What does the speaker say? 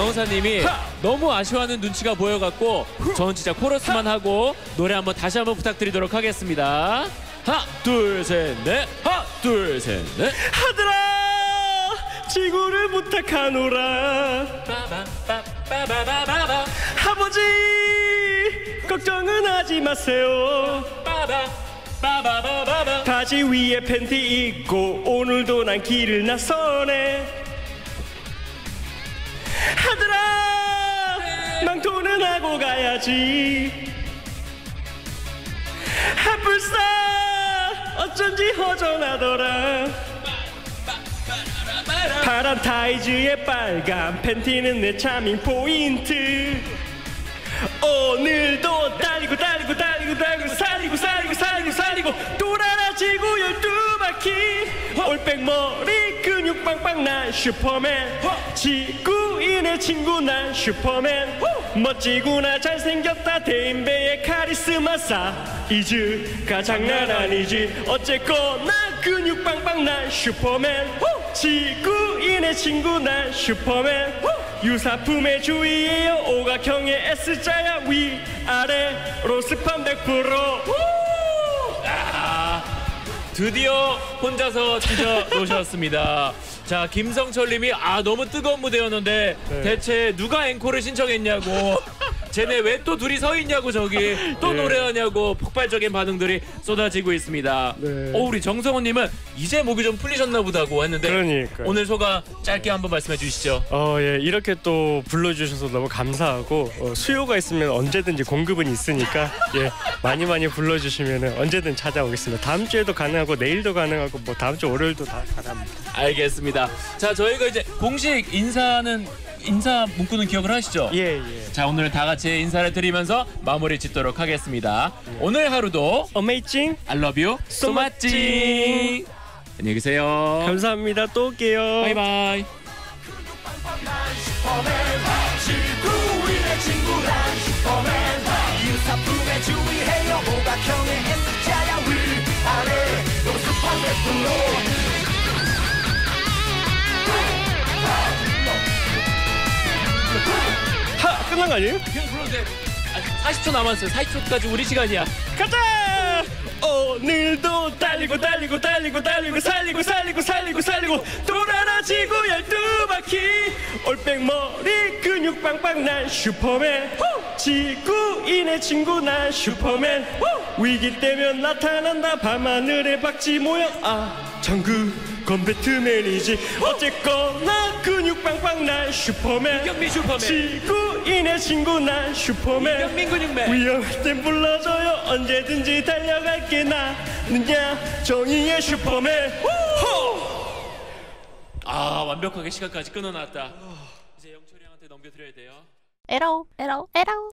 영호사님이 너무 아쉬워하는 눈치가 보여갖고 전 진짜 코러스만 하고 노래 한번 다시 한번 부탁드리도록 하겠습니다. 하나, 둘, 셋, 넷. 하나, 둘, 셋, 넷. 하들아 지구를 부탁하노라. 아버지 걱정은 하지 마세요. 바지 위에 팬티 입고 오늘도 난 길을 나서네 망토는 하고 가야지. 핫불싸 어쩐지 허전하더라. 파란 타이즈에 빨간 팬티는 내 차밍 포인트. 오늘도 달리고 달리고 달리고 달리고 살리고 살리고 살리고 살리고 돌아라지고 열두 바퀴. 올백 머리 근육 빵빵 난 슈퍼맨. 지구인의 친구 난 슈퍼맨 멋지구나 잘생겼다 대인배의 카리스마 사 이즈가 장난 아니지. 어쨌거나 근육 빵빵 난 슈퍼맨. 지구인의 친구 난 슈퍼맨. 유사품의 주의에요. 오각형의 S자야. 위아래로 스판 100% 드디어 혼자서 찢어 놓으셨습니다. 자, 김성철님이 아 너무 뜨거운 무대였는데 네. 대체 누가 앵콜을 신청했냐고. 쟤네 왜 또 둘이 서 있냐고 저기 또 네. 노래하냐고 폭발적인 반응들이 쏟아지고 있습니다. 네. 어 우리 정성호님은 이제 목이 좀 풀리셨나 보다고 했는데 그러니까요. 오늘 소감 짧게 한번 말씀해 주시죠. 어, 예, 이렇게 또 불러주셔서 너무 감사하고 어, 수요가 있으면 언제든지 공급은 있으니까 예, 많이 많이 불러주시면 언제든 찾아오겠습니다. 다음 주에도 가능하고 내일도 가능하고 뭐 다음 주 월요일도 다 가능합니다. 알겠습니다. 자 저희가 이제 공식 인사는 인사 문구는 기억을 하시죠? 예, 예. 자 오늘 다 같이 인사를 드리면서 마무리 짓도록 하겠습니다. 오늘 하루도 어메이징 I love you so much. 안녕히 계세요. 감사합니다. 또 올게요. 바이바이. 거 아니에요? 그냥 불러도 돼. 아, 40초 남았어요. 40초까지 우리 시간이야. 가자! 오늘도 달리고 달리고 달리고 달리고 살리고 살리고 살리고 살리고 돌아라 지구 열두 바퀴 올백머리 근육 빵빵 난 슈퍼맨 지구인의 친구 난 슈퍼맨 위기 때면 나타난다 밤하늘의 박쥐 모양 아 참 그건 배트맨이지 어쨌거나 근육 빵빵 난 슈퍼맨 이경민 슈퍼맨. 지구인의 친구 난 슈퍼맨 이경민 근육맨. 위험할 땐 불러줘요 언제든지 달려갈게 나는야 정의의 슈퍼맨 호! 아 완벽하게 시간까지 끊어놨다. 이제 영철이 형한테 넘겨드려야 돼요. 에라오 에라오 에라오